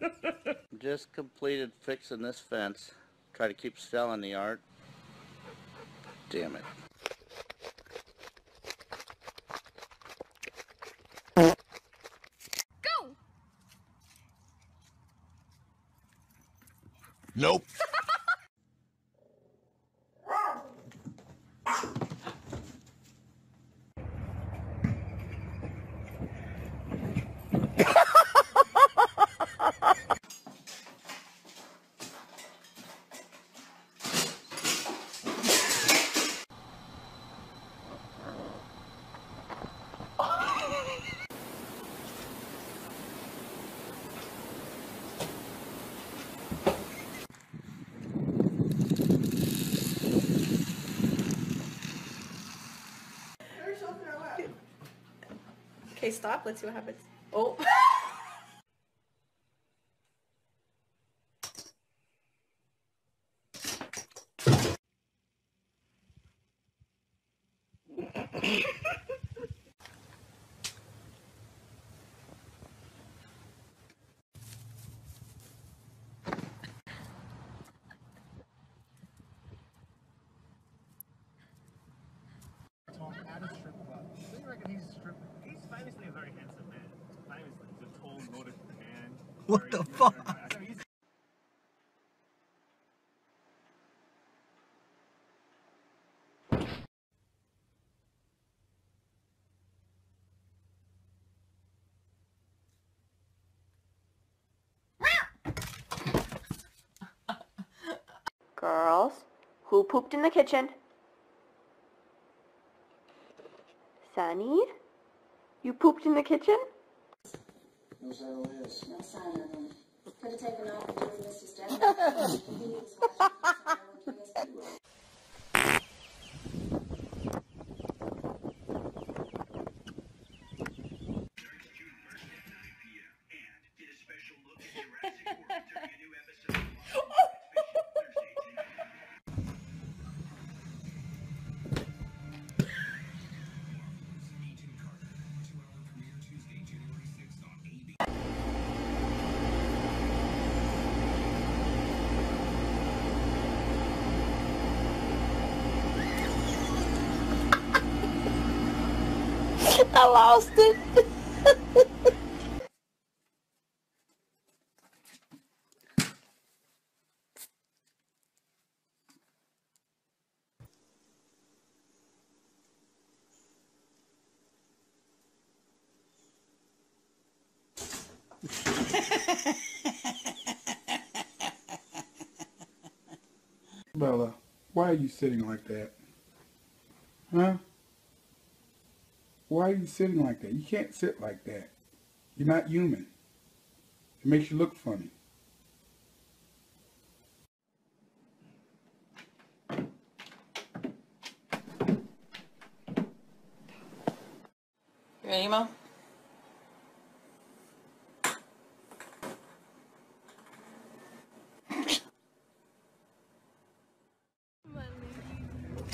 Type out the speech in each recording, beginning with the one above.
Just completed fixing this fence. Try to keep selling the art. Damn it. Go! Nope. Stop. Let's see what happens. Oh. What the fuck? Girls, who pooped in the kitchen? Sunny? You pooped in the kitchen? No sign of his. No sign him. Could have taken off and driven Mr. Stedman. I lost it. Bella, why are you sitting like that? Huh? Why are you sitting like that? You can't sit like that. You're not human. It makes you look funny. You ready, Mo?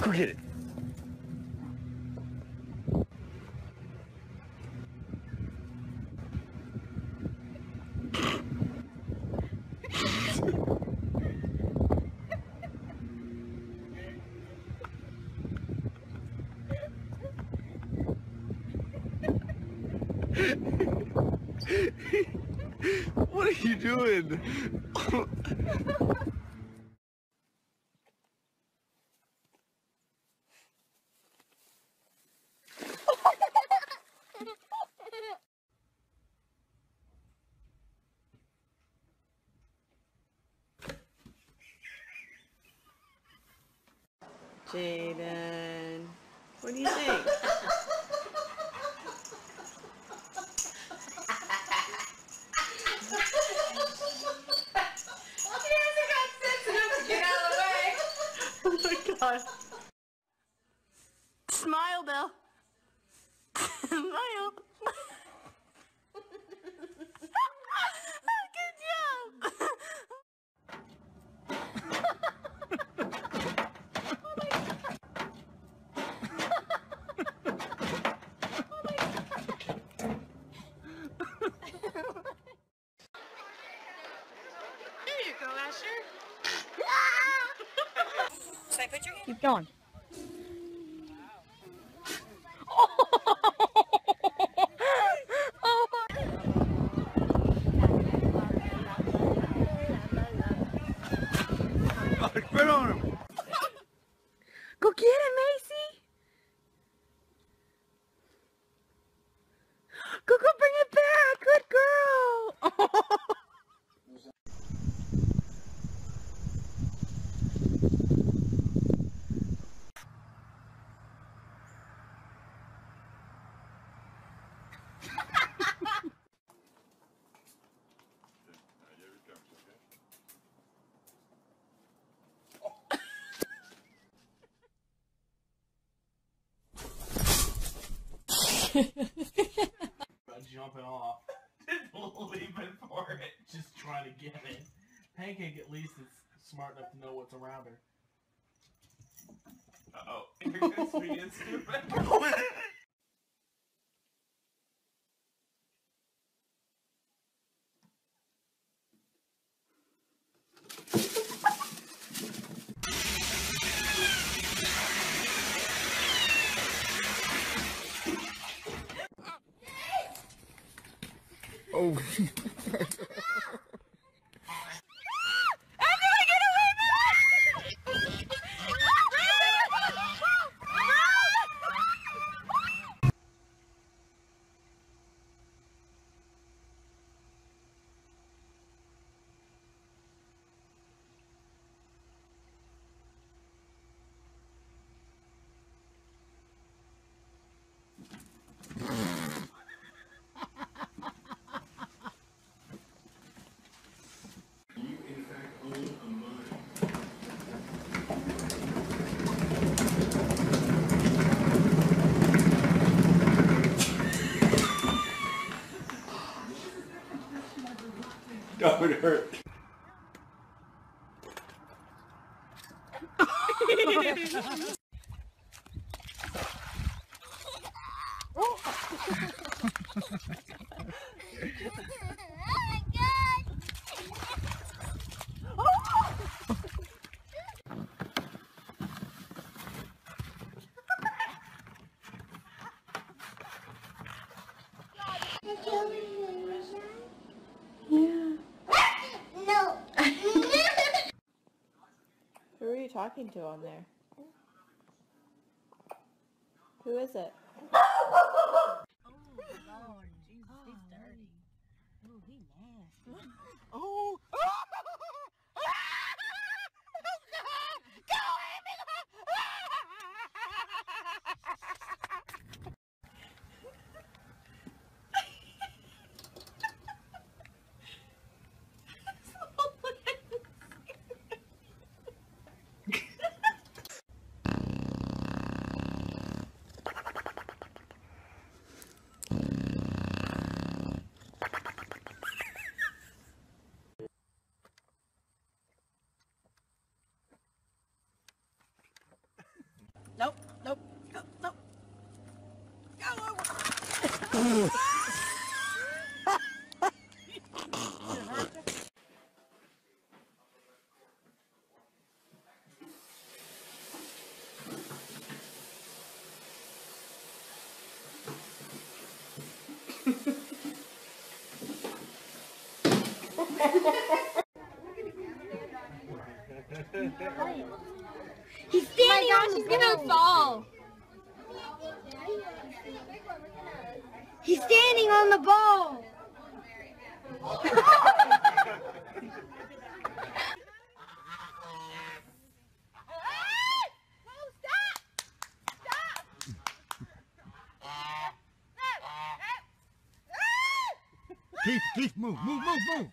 Go get it. What are you doing? Jaden. What do you think? Keep going. Oh my. Quit on him. Go get it, Macy. Go, go, bring it back. Good girl. Jumping off, leaving for it, just trying to get it. Pancake at least is smart enough to know what's around her. Uh oh, you're gonna stupid. Oh. would hurt. No. talking to on there? Who is it? Oh. Nope, nope, nope, nope. He's standing gosh, on he's the gonna fall. He's standing on the ball. Keith, Keith, move, move, move, move.